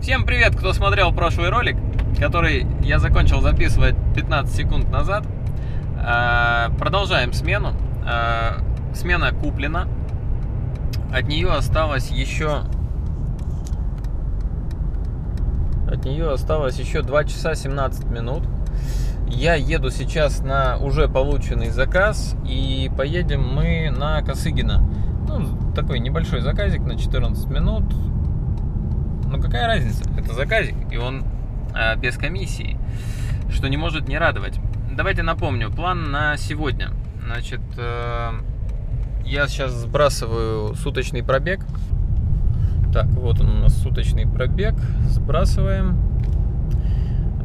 Всем привет, кто смотрел прошлый ролик, который я закончил записывать 15 секунд назад. А, продолжаем смену. А, смена куплена. От нее осталось еще... От нее осталось еще 2 часа 17 минут. Я еду сейчас на уже полученный заказ и поедем мы на Косыгина. Ну, такой небольшой заказик на 14 минут. Ну какая разница? Это заказик, и он э, без комиссии, что не может не радовать. Давайте напомню, план на сегодня. Значит, э, я сейчас сбрасываю суточный пробег. Так, вот он у нас суточный пробег. Сбрасываем.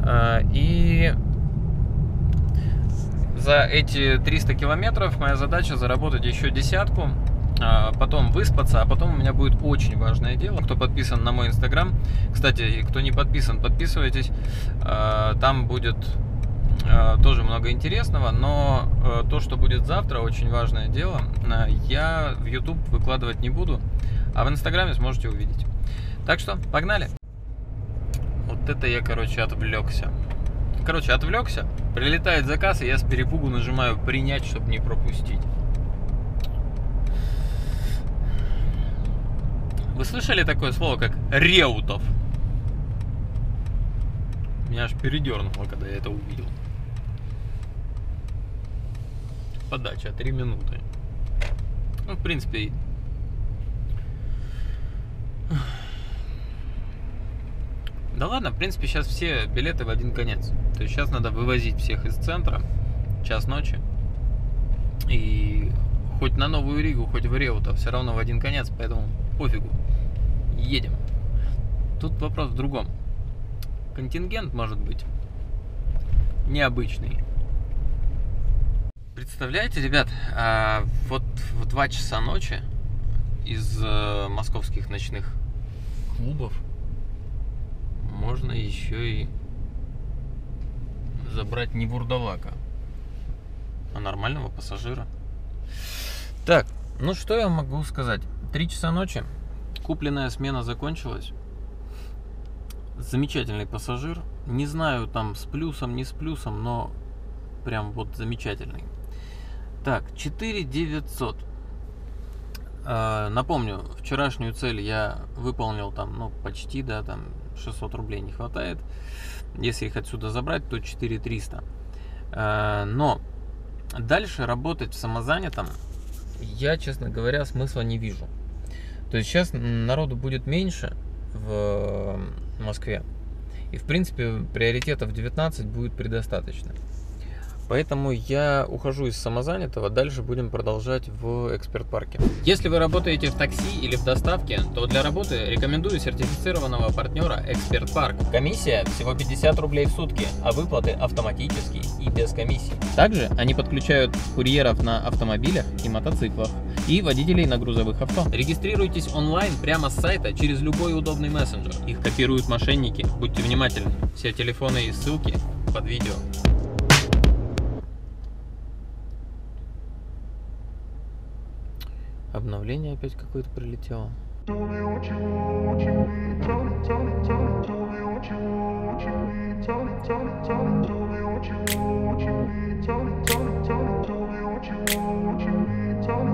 Э, и за эти 300 километров моя задача заработать еще десятку потом выспаться, а потом у меня будет очень важное дело. Кто подписан на мой инстаграм, кстати, кто не подписан, подписывайтесь, а, там будет а, тоже много интересного, но то, что будет завтра, очень важное дело, я в YouTube выкладывать не буду, а в инстаграме сможете увидеть. Так что, погнали! Вот это я, короче, отвлекся. Короче, отвлекся, прилетает заказ, и я с перепугу нажимаю принять, чтобы не пропустить. Вы слышали такое слово, как Реутов? Меня аж передернуло, когда я это увидел. Подача, 3 минуты. Ну, в принципе, да ладно, в принципе, сейчас все билеты в один конец. То есть сейчас надо вывозить всех из центра, час ночи. И хоть на Новую Ригу, хоть в Реутов, все равно в один конец, поэтому пофигу едем. Тут вопрос в другом. Контингент может быть необычный. Представляете, ребят, а, вот в 2 часа ночи из э, московских ночных клубов можно еще и забрать не вурдалака, а нормального пассажира. Так, ну что я могу сказать? Три часа ночи Купленная смена закончилась. Замечательный пассажир. Не знаю там с плюсом, не с плюсом, но прям вот замечательный. Так, 4900. Э, напомню, вчерашнюю цель я выполнил там, ну, почти, да, там 600 рублей не хватает. Если их отсюда забрать, то 4300. Э, но дальше работать в самозанятом я, честно говоря, смысла не вижу. То есть сейчас народу будет меньше в Москве. И, в принципе, приоритетов 19 будет предостаточно. Поэтому я ухожу из самозанятого, дальше будем продолжать в эксперт-парке. Если вы работаете в такси или в доставке, то для работы рекомендую сертифицированного партнера Эксперт Парк. Комиссия всего 50 рублей в сутки, а выплаты автоматические и без комиссии. Также они подключают курьеров на автомобилях и мотоциклах и водителей на грузовых авто. Регистрируйтесь онлайн прямо с сайта через любой удобный мессенджер. Их копируют мошенники, будьте внимательны. Все телефоны и ссылки под видео. Обновление опять какое-то прилетело. I grew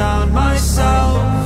found myself.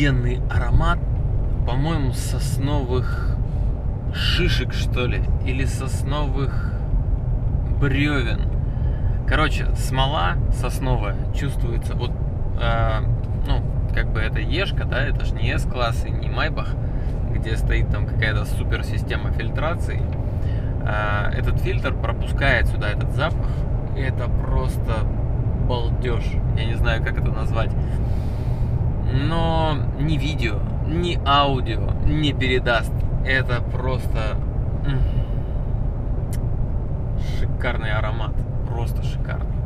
Обалденный аромат, по-моему, сосновых шишек, что ли, или сосновых бревен. Короче, смола сосновая чувствуется вот, э, ну, как бы это Ешка, да, это же не С-класс и не Майбах, где стоит там какая-то супер система фильтрации. Э, этот фильтр пропускает сюда этот запах, и это просто балдеж. Я не знаю, как это назвать. Но ни видео, ни аудио не передаст. Это просто шикарный аромат. Просто шикарный.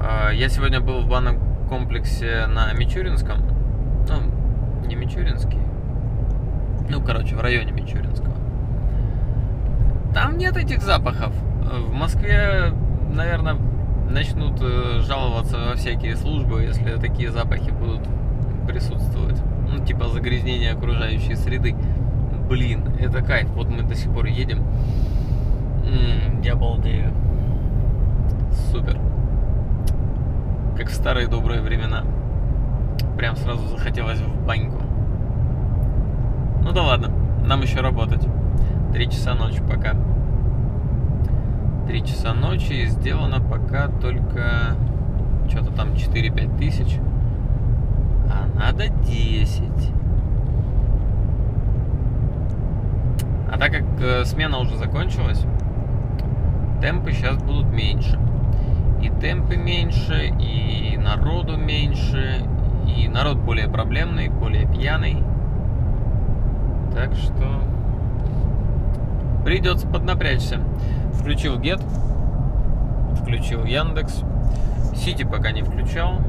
А, Я сегодня был в банном комплексе на Мичуринском. Ну, не Мичуринский. Ну, короче, в районе Мичуринского. Там нет этих запахов. В Москве, наверное, начнут э, жаловаться во всякие службы, если такие запахи будут присутствовать. Ну, типа загрязнение окружающей среды. Блин, это кайф. Вот мы до сих пор едем. М, я балдею. Супер. Как в старые добрые времена. Прям сразу захотелось в баньку. Ну да ладно, нам еще работать. Три часа ночи пока. Три часа ночи и сделано пока только что-то там 4-5 тысяч. Надо 10. А так как э, смена уже закончилась, темпы сейчас будут меньше. И темпы меньше, и народу меньше, и народ более проблемный, более пьяный. Так что придется поднапрячься. Включил Get, включил Яндекс, Сити пока не включал.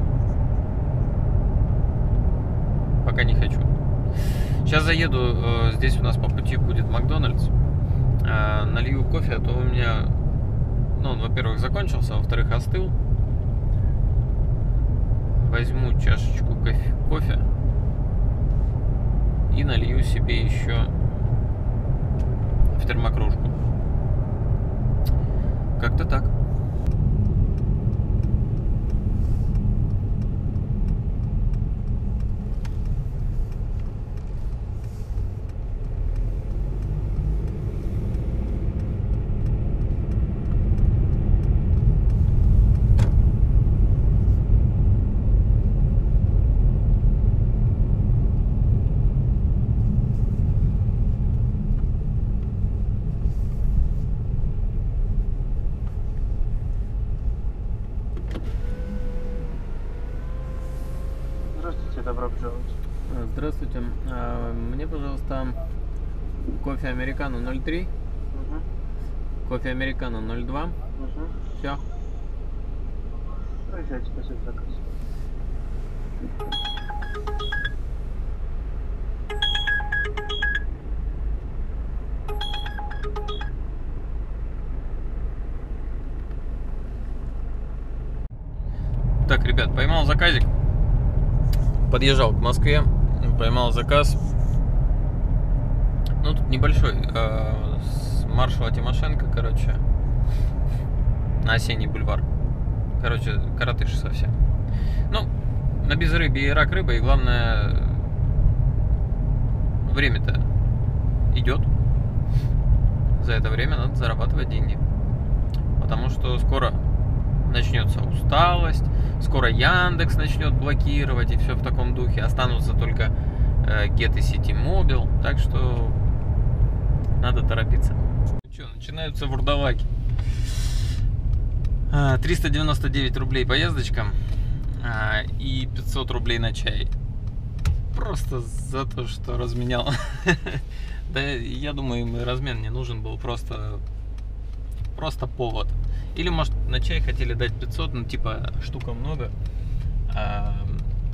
Пока не хочу. Сейчас заеду, э, здесь у нас по пути будет Макдональдс. Э, налью кофе, а то у меня, ну, он, во-первых, закончился, а во-вторых, остыл. Возьму чашечку кофе, кофе и налью себе еще в термокружку. Как-то так. Здравствуйте, добро пожаловать. Э, Здравствуйте. А, Мне, пожалуйста, кофе американо 0,3, Угу. кофе американо 0,2. Угу. Все. Проезжайте, спасибо за заказ. Так, ребят, поймал заказик. подъезжал к Москве, поймал заказ. Небольшой. э, С маршала Тимошенко, короче, на осенний бульвар. Короче, коротыш совсем. Ну, на безрыбье и рак рыба, и главное, время-то идет. За это время надо зарабатывать деньги. Потому что скоро начнется усталость, скоро Яндекс начнет блокировать и все в таком духе. Останутся только э, Get и City Mobile. Так что надо торопиться. Ну что, начинаются вурдалаки. А, 399 рублей поездочка а, и 500 рублей на чай. Просто за то, что разменял. Да, я думаю, им размен не нужен был, просто просто повод. Или, может, на чай хотели дать 500, ну, типа, штука много. А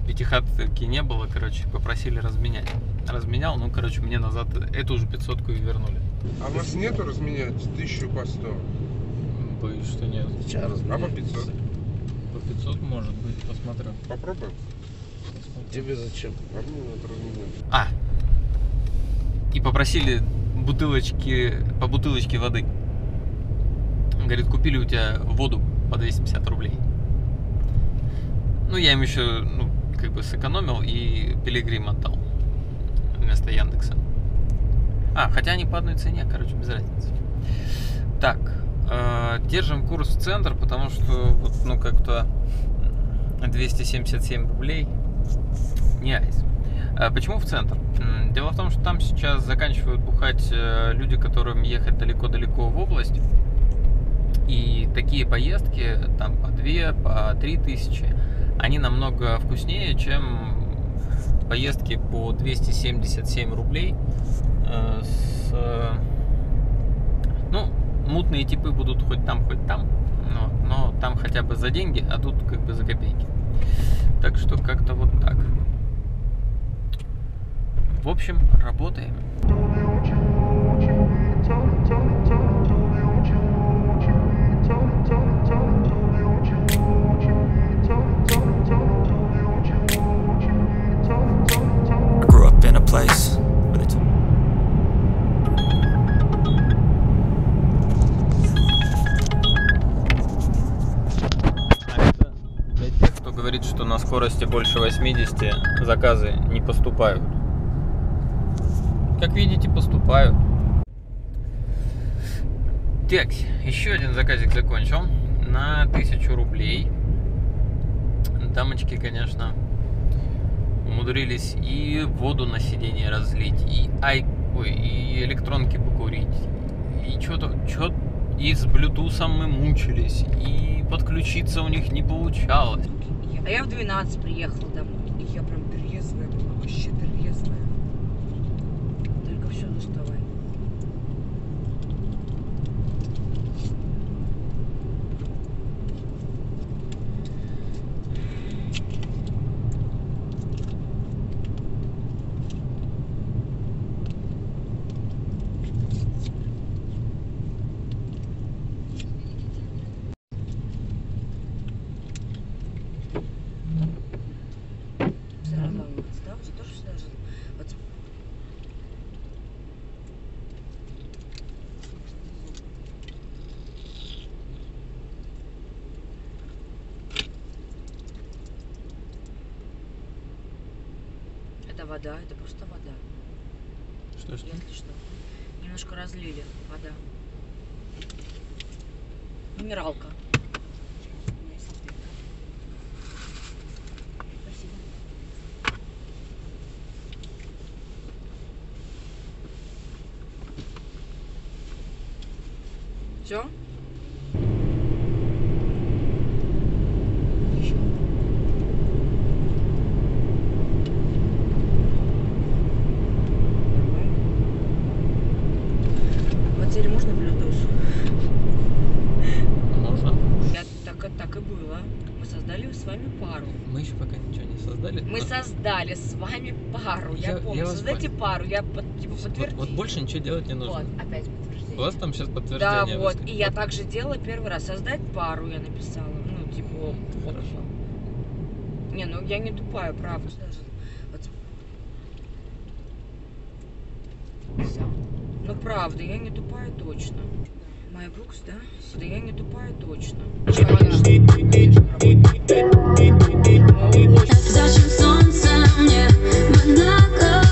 пятихатки не было, короче, попросили разменять. Разменял, ну, короче, мне назад эту же 500 и вернули. А у вас нету разменять тысячу по 100? Боюсь, что нет. А по 500? По 500 может быть, посмотрю. Попробуем? Тебе зачем? А мне надо разменять. А, и попросили бутылочки, по бутылочке воды. Говорит, купили у тебя воду по 250 рублей. Ну, я им еще, ну, как бы сэкономил и Пилигрим отдал вместо Яндекса. А, хотя они по одной цене, короче, без разницы. Так, э, держим курс в центр, потому что, вот, ну, как-то 277 рублей не айс. А Почему в центр? Дело в том, что там сейчас заканчивают бухать э, люди, которым ехать далеко-далеко в область. И такие поездки, там по 2, по 3 тысячи, они намного вкуснее, чем поездки по 277 рублей. э, с, ну, мутные типы будут хоть там, хоть там, но, но там хотя бы за деньги, а тут как бы за копейки. Так что как-то вот так. В общем, работаем. Скорости больше 80 заказы не поступают. Как видите, поступают. Так, еще один заказик закончил на 1000 рублей. Дамочки, конечно, умудрились и воду на сиденье разлить, и, ай, ой, и электронки покурить, и что-то, что и с блютусом мы мучились, и подключиться у них не получалось. А я в 12 приехала домой. И я прям трезвая была, вообще трезвая. Только все доставай. Всегда волнуется, да? Ты тоже всегда же... Вот Это вода, это просто вода. Что, что? Если что. Немножко разлили. Вода. Минералка. У меня есть салфетка. Спасибо. Все? Вот теперь можно Bluetooth? Можно. Я, так, и- так и было. Мы создали с вами пару. Мы еще пока ничего не создали. Мы но создали с вами пару. Я, Я- помню. я Создайте понял. пару. Я под, типа, вот, подтвердите. вот больше ничего делать не нужно. Вот, опять подтверждение. У вас там сейчас Да, подтверждение. вот. выскочит. И я также делала первый раз. Создать пару я написала. Ну, типа, вот. Хорошо. Не, ну я не тупая, правда. Вот. Всё. Ну правда, я не тупая точно. Моя букс, да? Да я не тупая точно. Зачем солнце мне Монако?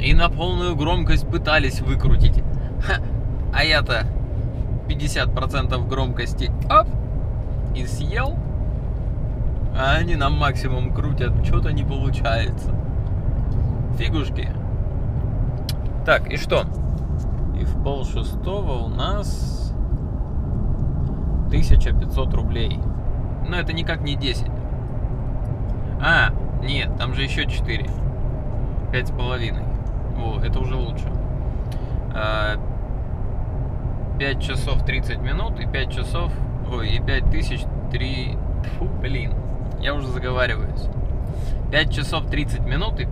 И на полную громкость пытались выкрутить. Ха, А я-то 50% громкости оп, и съел. А они на максимум крутят, что-то не получается. Фигушки. Так, и что? И в пол шестого у нас 1500 рублей. Но это никак не 10. А, нет, там же еще 4. Пять с половиной. О, это уже лучше. А, 5 часов 30 минут и 5 часов... Ой, и 5 тысяч 3... Фу, блин. Я уже заговариваюсь. 5 часов 30 минут и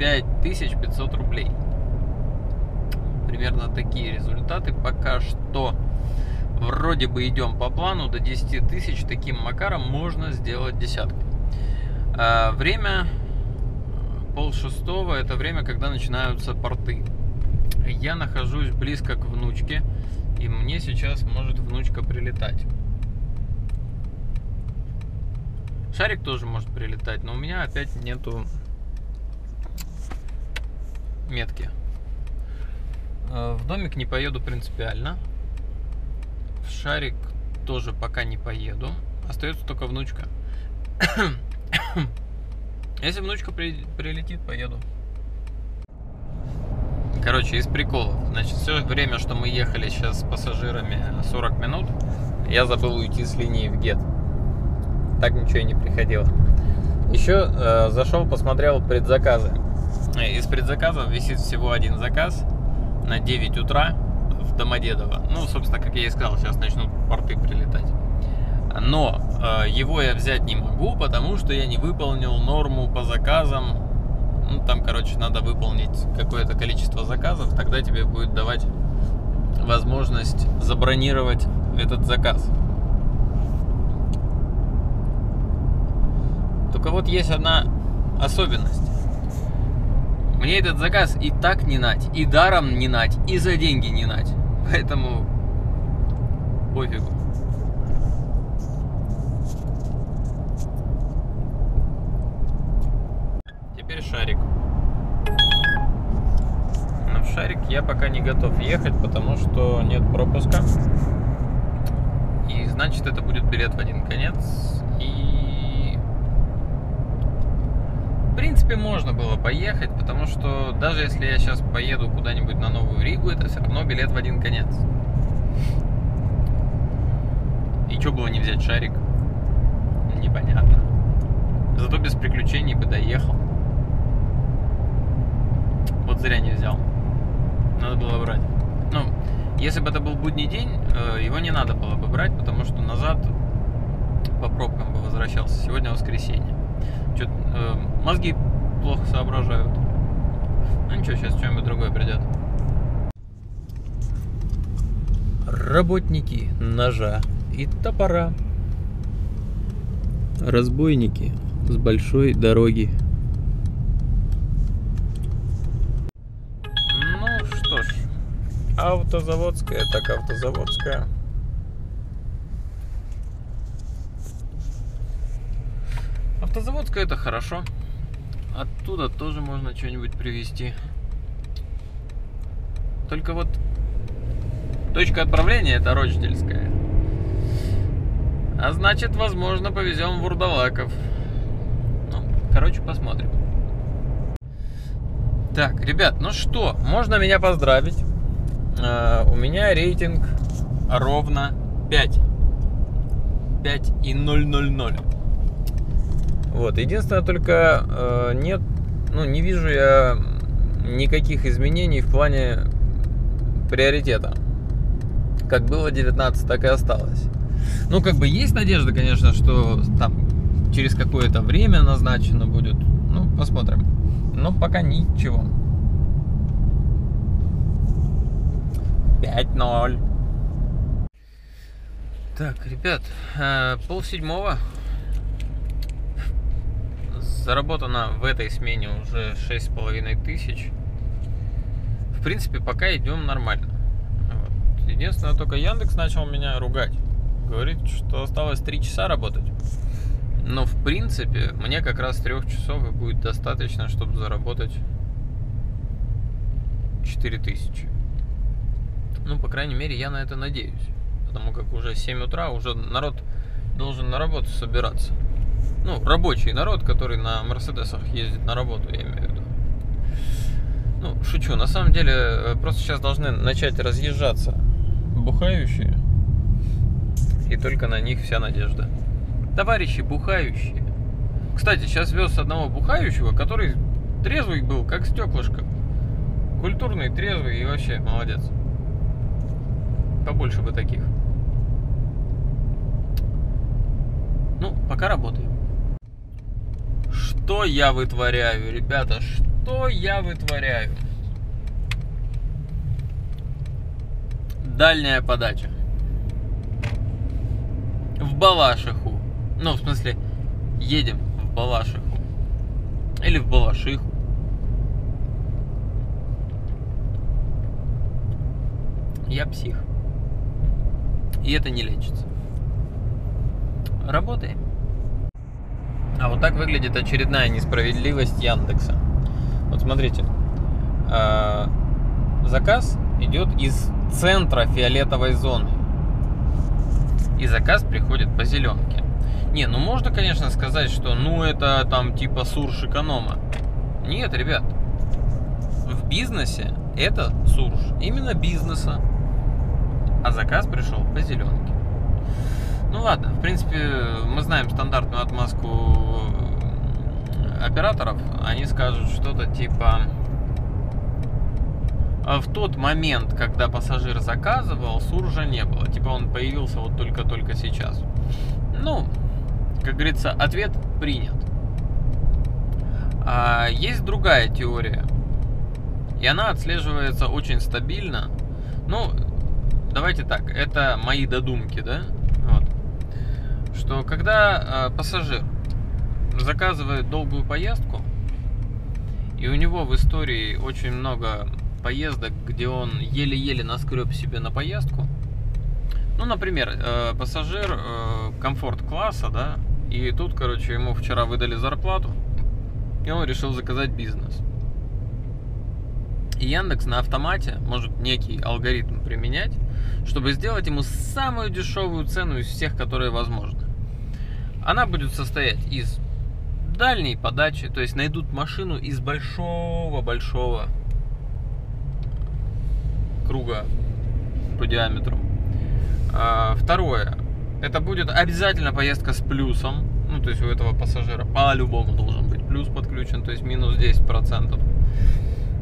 5500 рублей. Примерно такие результаты пока что. Вроде бы идем по плану. До 10 тысяч таким макаром можно сделать десятку. А, время пол шестого это время, когда начинаются порты. Я нахожусь близко к внучке, и мне сейчас может внучка прилетать. Шарик тоже может прилетать, но у меня опять нету метки. Э, В домик не поеду принципиально. В шарик тоже пока не поеду. Остается только внучка. Если внучка при- прилетит, поеду. Короче, из приколов. Значит, все время, что мы ехали сейчас с пассажирами 40 минут, я забыл уйти с линии в Гет. Так ничего и не приходило. Еще э, зашел, посмотрел предзаказы. Э, Из предзаказов висит всего один заказ на 9 утра в Домодедово. Ну, собственно, как я и сказал, сейчас начнут порты прилетать. Но э, его я взять не могу, потому что я не выполнил норму по заказам. Ну, там, короче, надо выполнить какое-то количество заказов, тогда тебе будет давать возможность забронировать этот заказ. Только вот есть одна особенность. Мне этот заказ и так не нать, и даром не нать, и за деньги не нать. Поэтому пофигу. Теперь шарик. Но в шарик я пока не готов ехать, потому что нет пропуска. И значит это будет билет в один конец. И в принципе можно было поехать, потому что даже если я сейчас поеду куда-нибудь на Новую Ригу, это все равно билет в один конец. И что было не взять шарик? Непонятно. Зато без приключений бы доехал. Вот зря не взял. Надо было брать. Ну, если бы это был будний день, э, его не надо было бы брать, потому что назад по пробкам бы возвращался. Сегодня воскресенье. Чё, э, мозги плохо соображают. Ну ничего, сейчас что-нибудь другое придет. Работники ножа и топора. Разбойники с большой дороги. Ну что ж, автозаводская, так автозаводская. Автозаводская это хорошо. Оттуда тоже можно что-нибудь привезти. Только вот точка отправления это Рочдельская. А значит, возможно, повезем в Урдалаков. Ну, короче, посмотрим. Так, ребят, ну что, можно меня поздравить. Э, у меня рейтинг ровно 5. 5 и 000. Вот, единственное, только э, нет, ну, не вижу я никаких изменений в плане приоритета. Как было 19, так и осталось. Ну, как бы есть надежда, конечно, что там через какое-то время назначено будет. Ну, посмотрим. Но пока ничего. 5-0. Так, ребят, э, пол седьмого. Заработано в этой смене уже шесть с половиной тысяч. В принципе, пока идем нормально. Вот. Единственное, только Яндекс начал меня ругать. Говорит, что осталось три часа работать. Но в принципе, мне как раз трех часов и будет достаточно, чтобы заработать 4000. Ну, по крайней мере, я на это надеюсь. Потому как уже 7 утра, уже народ должен на работу собираться. Ну, рабочий народ, который на Мерседесах ездит на работу, я имею в виду. Ну, шучу. На самом деле, э, просто сейчас должны начать разъезжаться бухающие. И только на них вся надежда. Товарищи бухающие. Кстати, сейчас вез одного бухающего, который трезвый был, как стеклышко. Культурный, трезвый и вообще молодец. Побольше бы таких. Ну, пока работаем. Что я вытворяю, ребята? Что я вытворяю? Дальняя подача. В Балашиху. Ну, в смысле, едем в Балашиху. Или в Балашиху. Я псих. И это не лечится. Работаем. А вот так выглядит очередная несправедливость Яндекса. Вот смотрите. э, Заказ идет из центра фиолетовой зоны. И заказ приходит по зеленке. Не, ну можно, конечно, сказать, что ну это там типа сурж эконома. Нет, ребят. В бизнесе это сурж. Именно бизнеса. А заказ пришел по зеленке. Ну ладно, в принципе, мы знаем стандартную отмазку операторов. Они скажут что-то типа... «А В тот момент, когда пассажир заказывал, суржа не было. Типа он появился вот только-только сейчас. Ну, как говорится, ответ принят. А есть другая теория. И она отслеживается очень стабильно. Ну, давайте так, это мои додумки, да? Что когда э, пассажир заказывает долгую поездку, и у него в истории очень много поездок, где он еле-еле наскреб себе на поездку. Ну, например, э, пассажир э, комфорт-класса, да, и тут, короче, ему вчера выдали зарплату, и он решил заказать бизнес. И Яндекс на автомате может некий алгоритм применять, чтобы сделать ему самую дешевую цену из всех, которые возможны. Она будет состоять из дальней подачи, то есть найдут машину из большого-большого круга по диаметру. А, второе. Это будет обязательно поездка с плюсом. Ну, то есть у этого пассажира по-любому должен быть плюс подключен, то есть минус 10%.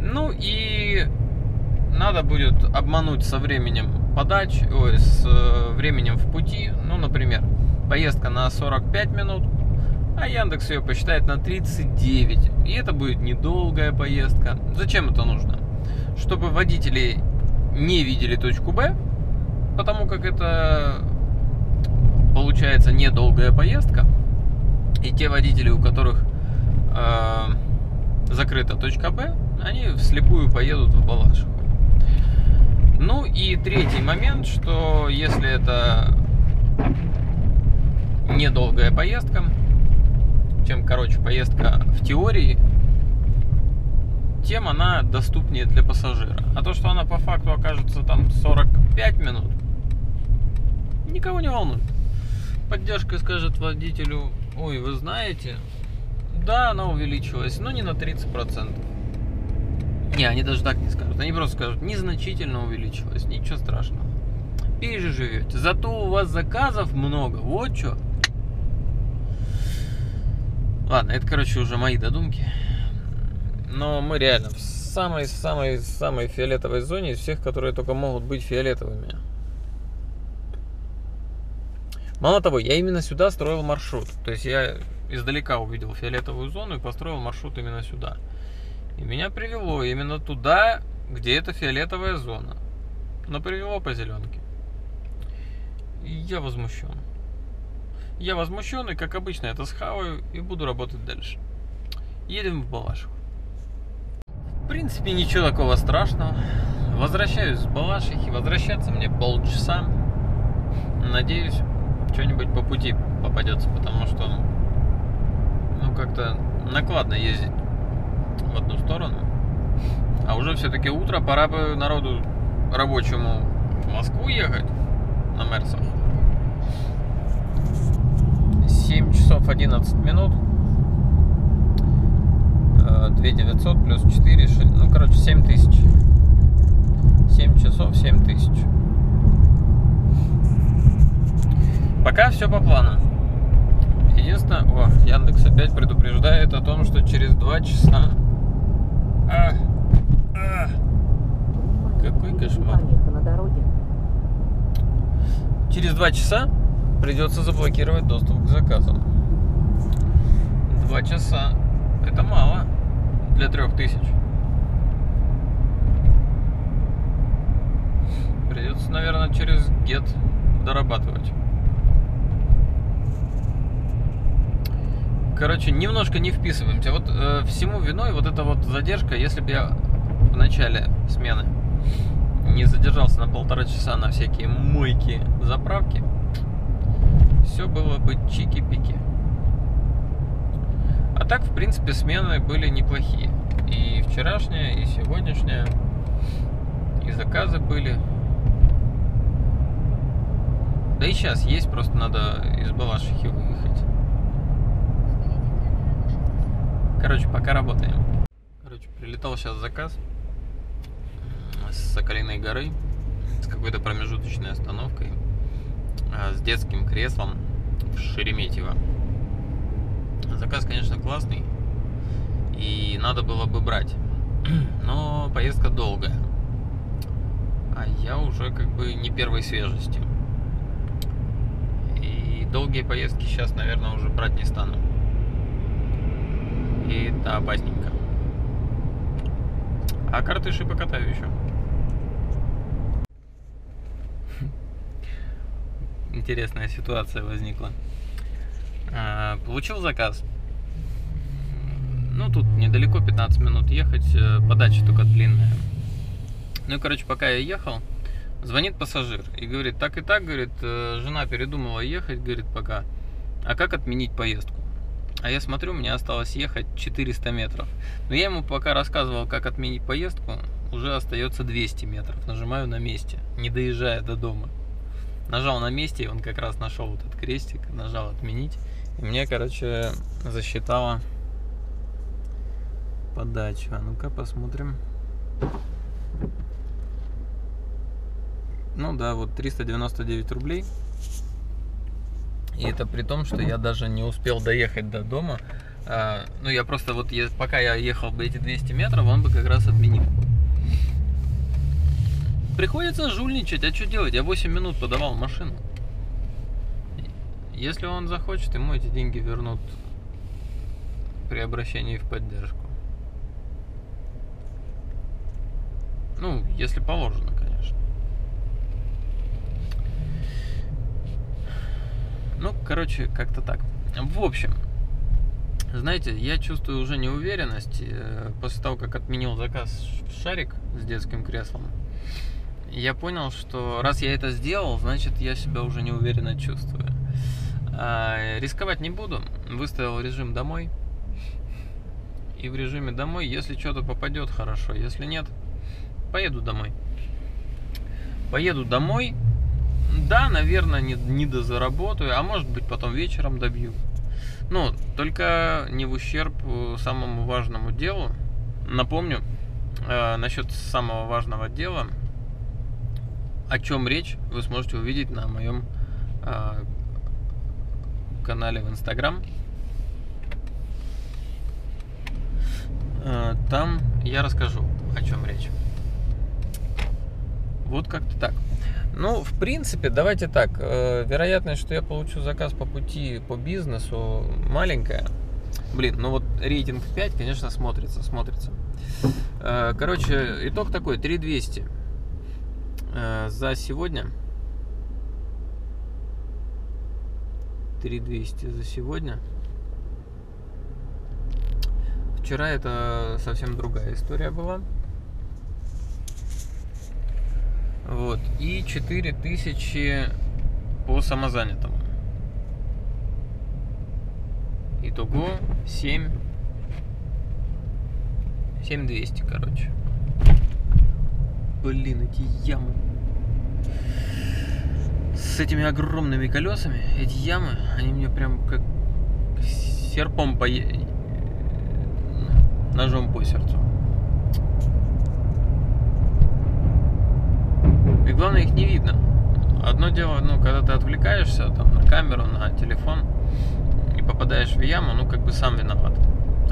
Ну и надо будет обмануть со временем подач, ой, с э, временем в пути. Ну, например, поездка на 45 минут, а Яндекс ее посчитает на 39. И это будет недолгая поездка. Зачем это нужно? Чтобы водители не видели точку Б, потому как это получается недолгая поездка. И те водители, у которых э, закрыта точка Б, они вслепую поедут в Балашиху. Ну и третий момент, что если это недолгая поездка, чем короче поездка в теории, тем она доступнее для пассажира. А то, что она по факту окажется там 45 минут, никого не волнует. Поддержка скажет водителю, ой, вы знаете, да, она увеличилась, но не на 30%. Не, они даже так не скажут. Они просто скажут, незначительно увеличилась, ничего страшного. Переживете. Зато у вас заказов много, вот что. Ладно, это, короче, уже мои додумки. Но мы реально в самой-самой-самой фиолетовой зоне из всех, которые только могут быть фиолетовыми. Мало того, я именно сюда строил маршрут. То есть я издалека увидел фиолетовую зону и построил маршрут именно сюда. И меня привело именно туда, где эта фиолетовая зона. Но привело по зеленке. Я возмущен. Я возмущен, и как обычно это схаваю и буду работать дальше. Едем в Балашиху. В принципе, ничего такого страшного. Возвращаюсь с Балашихи. Возвращаться мне полчаса. Надеюсь, что-нибудь по пути попадется, потому что, ну, как-то накладно ездить в одну сторону. А уже все-таки утро, пора бы народу рабочему в Москву ехать на Мерсах. 7 часов 11 минут. Э, 2 900 плюс 4, ши- ну, короче, 7 тысяч. 7 часов 7 тысяч. Пока все по плану. Единственное, о, Яндекс опять предупреждает о том, что через 2 часа... А, а, какой кошмар. Через два часа придется заблокировать доступ к заказам. Два часа. Это мало для трех тысяч. Придется, наверное, через get дорабатывать. Короче, немножко не вписываемся. Вот э, всему виной вот эта вот задержка, если бы я в начале смены не задержался на полтора часа на всякие мойки, заправки, все было бы чики-пики. А так, в принципе, смены были неплохие. И вчерашняя, и сегодняшняя, и заказы были. Да и сейчас есть, просто надо из Балашихи выехать. Короче, пока работаем. Короче, прилетал сейчас заказ с Соколиной горы с какой-то промежуточной остановкой с детским креслом в Шереметьево. Заказ, конечно, классный и надо было бы брать, но поездка долгая, а я уже как бы не первой свежести. И долгие поездки сейчас, наверное, уже брать не стану. И это опасненько. А картыши покатаю еще. Интересная ситуация возникла. А, Получил заказ. Ну, тут недалеко, 15 минут ехать, э, подача только длинная. Ну, и, короче, пока я ехал, звонит пассажир и говорит, так и так, говорит, э, жена передумала ехать, говорит, пока. А как отменить поездку? А я смотрю, мне осталось ехать 400 метров. Но я ему пока рассказывал, как отменить поездку, уже остается 200 метров. Нажимаю на месте, не доезжая до дома. Нажал на месте, и он как раз нашел вот этот крестик, нажал отменить. И мне, короче, засчитало подачу. А ну-ка посмотрим. Ну да, вот 399 рублей. И это при том, что я даже не успел доехать до дома. А, ну, я просто вот, е- пока я ехал бы эти 200 метров, он бы как раз отменил. Приходится жульничать, а что делать? Я 8 минут подавал машину. Если он захочет, ему эти деньги вернут при обращении в поддержку. Ну, если положено, конечно. Ну, короче, как-то так. В общем, знаете, я чувствую уже неуверенность э, после того, как отменил заказ в шарик с детским креслом. Я понял, что раз я это сделал, значит я себя уже неуверенно чувствую. А, рисковать не буду. Выставил режим домой. И в режиме домой, если что-то попадет, хорошо. Если нет, поеду домой. Поеду домой. Да, наверное, не, не дозаработаю, а может быть потом вечером добью. Ну, только не в ущерб э, самому важному делу. Напомню, э, насчет самого важного дела, о чем речь, вы сможете увидеть на моем э, канале в Инстаграм. Э, Там я расскажу, о чем речь. Вот как-то так. Ну, в принципе, давайте так. э, Вероятность, что я получу заказ по пути по бизнесу маленькая. Блин, ну вот рейтинг 5, конечно, смотрится, смотрится. Э, Короче, итог такой, 3200 э, за сегодня. 3200 за сегодня. Вчера это совсем другая история была. Вот. И 4000 по самозанятому. Итого 7 7200, короче. Блин, эти ямы. С этими огромными колесами, эти ямы, они мне прям как серпом по... ножом по сердцу. И главное, их не видно. Одно дело, ну, когда ты отвлекаешься там на камеру, на телефон и попадаешь в яму, ну, как бы сам виноват.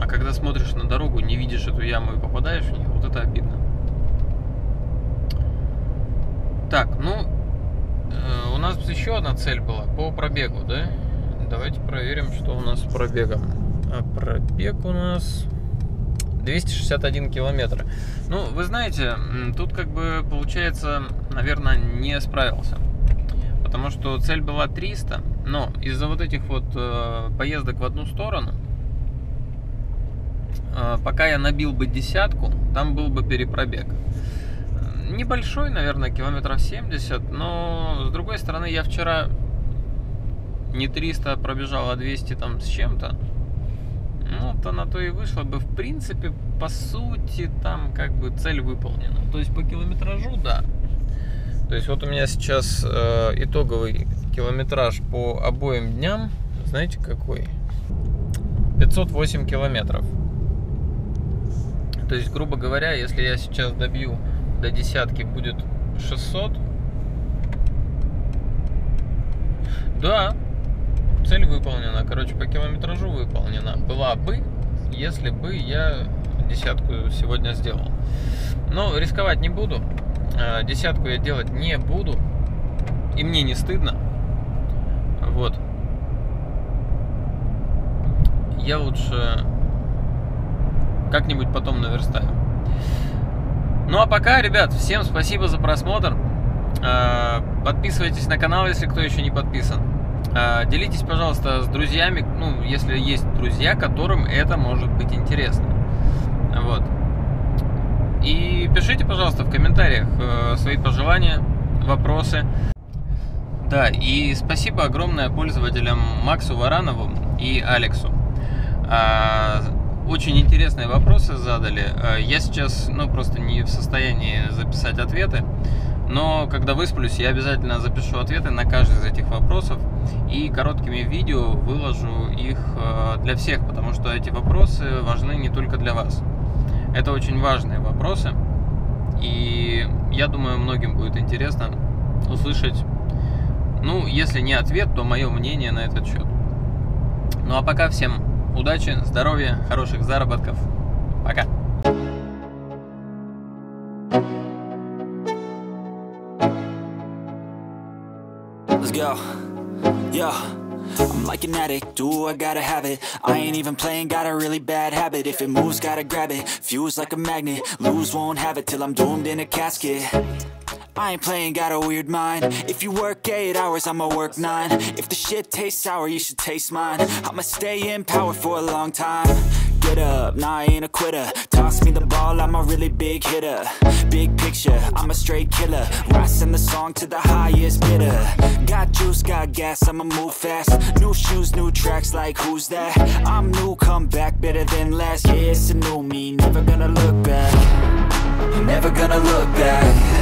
А когда смотришь на дорогу, не видишь эту яму и попадаешь в нее, вот это обидно. Так, ну, э, у нас еще одна цель была по пробегу, да? Давайте проверим, что у нас с пробегом. А пробег у нас 261 километр. Ну, вы знаете, тут как бы получается, наверное, не справился. Потому что цель была 300, но из-за вот этих вот э, поездок в одну сторону, э, пока я набил бы десятку, там был бы перепробег. Небольшой, наверное, километров 70, но с другой стороны, я вчера не 300 пробежал, а 200 там с чем-то. Ну, то на то и вышло бы. В принципе, по сути, там как бы цель выполнена. То есть по километражу, да. То есть вот у меня сейчас э, итоговый километраж по обоим дням. Знаете какой? 508 километров. То есть, грубо говоря, если я сейчас добью до десятки, будет 600. Да, цель выполнена. Короче, по километражу выполнена. Была бы, если бы я десятку сегодня сделал. Но рисковать не буду. А, Десятку я делать не буду. И мне не стыдно. Вот. Я лучше как-нибудь потом наверстаю. Ну а пока, ребят, всем спасибо за просмотр. А, Подписывайтесь на канал, если кто еще не подписан. А, Делитесь, пожалуйста, с друзьями, ну, если есть друзья, которым это может быть интересно. Вот. И пишите, пожалуйста, в комментариях э, свои пожелания, вопросы. Да, и спасибо огромное пользователям Максу Варанову и Алексу. Очень интересные вопросы задали. А, Я сейчас, ну, просто не в состоянии записать ответы. Но когда высплюсь, я обязательно запишу ответы на каждый из этих вопросов и короткими видео выложу их э, для всех, потому что эти вопросы важны не только для вас. Это очень важные вопросы, и я думаю, многим будет интересно услышать, ну, если не ответ, то мое мнение на этот счет. Ну а пока всем удачи, здоровья, хороших заработков. Пока. Let's go. Yo. I'm like an addict, do I gotta have it I ain't even playing, got a really bad habit If it moves, gotta grab it, fuse like a magnet Lose, won't have it till I'm doomed in a casket I ain't playing, got a weird mind. If you work 8 hours, I'ma work 9 If the shit tastes sour, you should taste mine. I'ma stay in power for a long time. Get up, nah I ain't a quitter. Toss me the ball, I'm a really big hitter. Big picture, I'm a straight killer. Rising the song to the highest bidder. Got juice, got gas, I'ma move fast. New shoes, new tracks, like who's that? I'm new, come back, better than last Yeah, it's a new me, never gonna look back. Never gonna look back